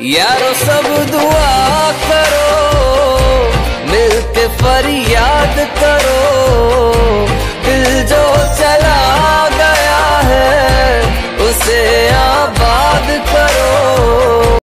यारो सब दुआ करो मिलके फरी